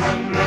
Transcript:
hundred.